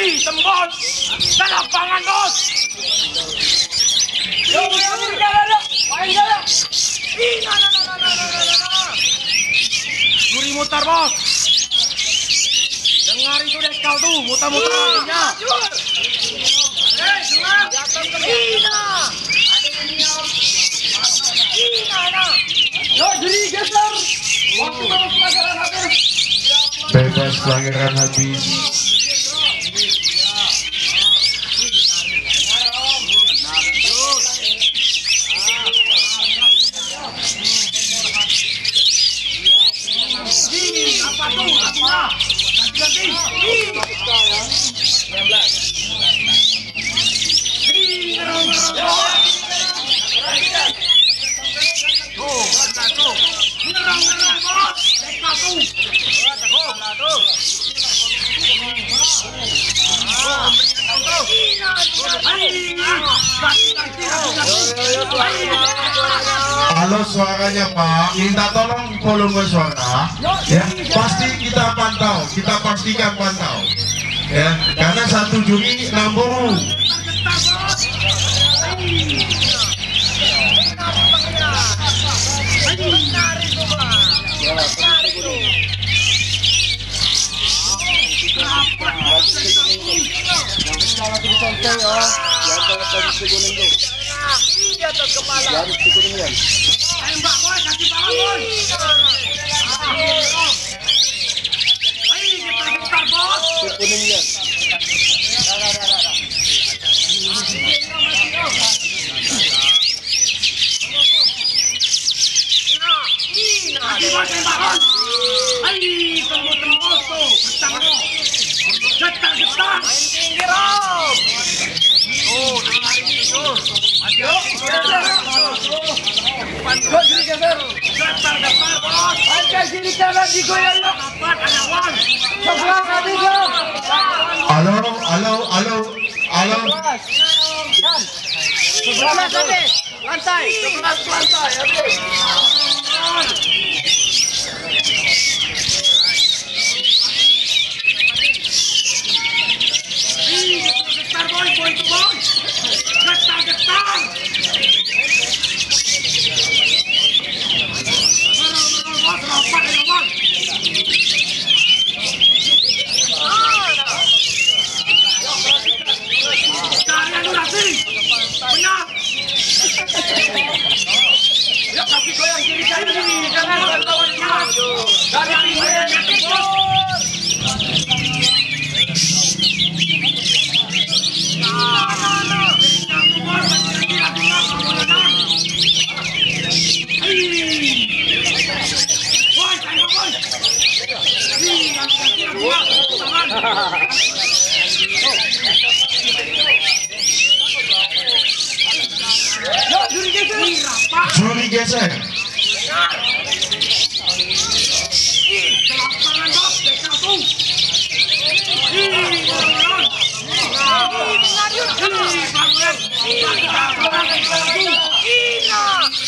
tembol tembus! Nalapangan, bos! Yo, yo, yo, Main! Ina, na, nah, nah, nah, mutar, bos! Dengar itu dekal tuh, mutar-mutar hatinya! Hei! Ina! Ina! Yo, geser! Bebas pelajaran habis! suaranya Pak. Minta tolong volume suara. Ya pasti kita pantau. Kita pastikan pantau. Ya karena satu juri enam puluh Jangan terlalu ya, jangan terlalu Jangan. Ayo Mbak Moy, kasih tangan Sinitaran di Goyalo. Sobrang amigo. Alaw, alaw, alaw, alaw. Sobrang amigo. Lantai, sobrang lantai. Lantai. Truly gets it.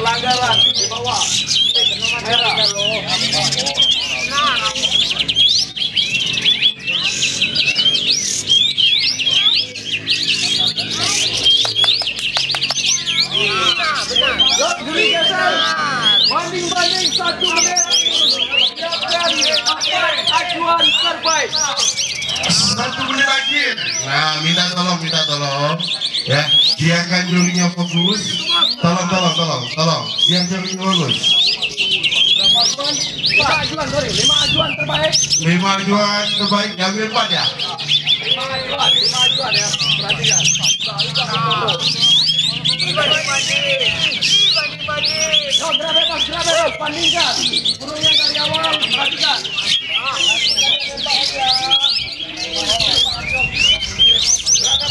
pelanggaran di bawah tolong. Ya, biarkan jurinya fokus. Tolong, tolong, tolong, tolong. Biar jurinya fokus. Lima ajuan, sorry. Lima ajuan terbaik. Lima ajuan terbaik, diambil empat ya. Lima ajuan, lima ajuan ya. Perhatikan. Bebas. Bandingkan. Burungnya dari awal. Perhatikan.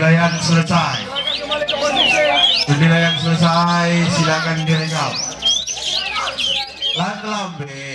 Penilaian selesai. Penilaian selesai, silakan direkam. Lan lambe.